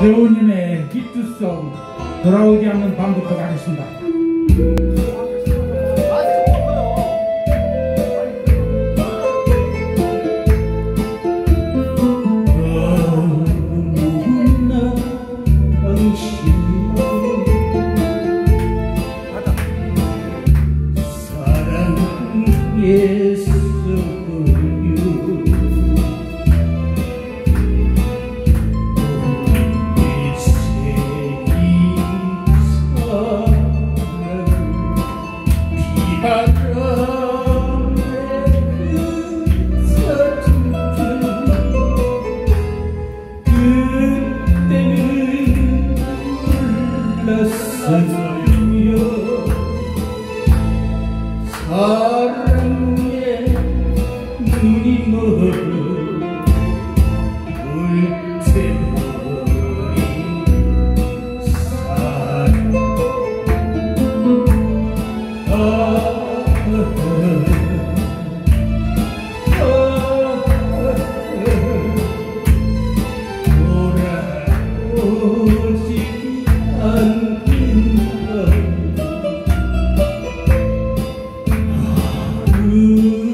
배우님의 히트송 돌아오게 하는 밤부터 가겠습니다. 사랑 예수 blessed you.